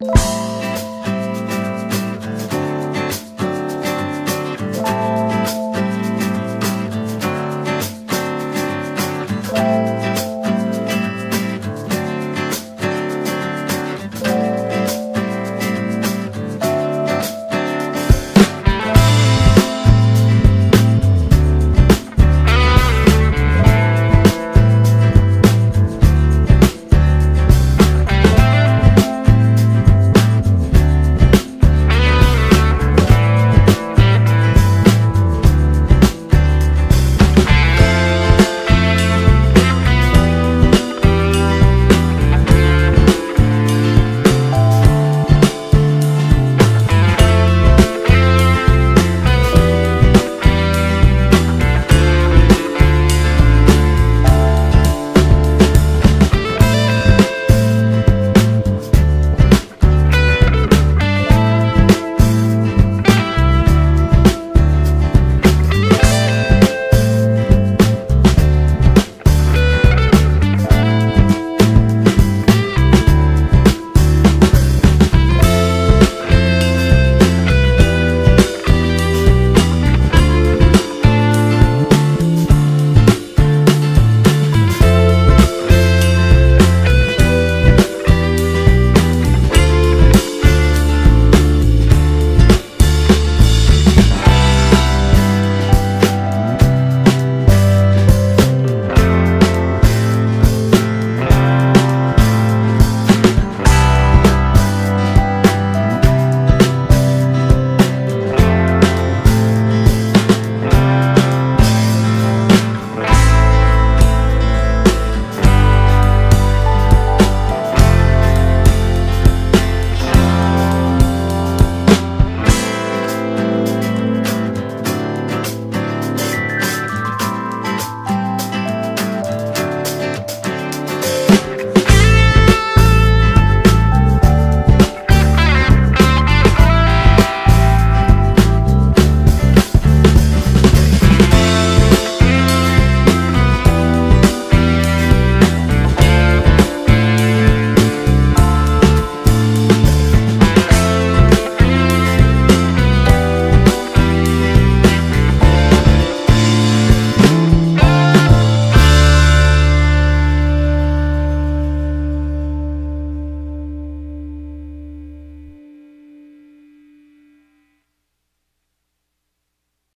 you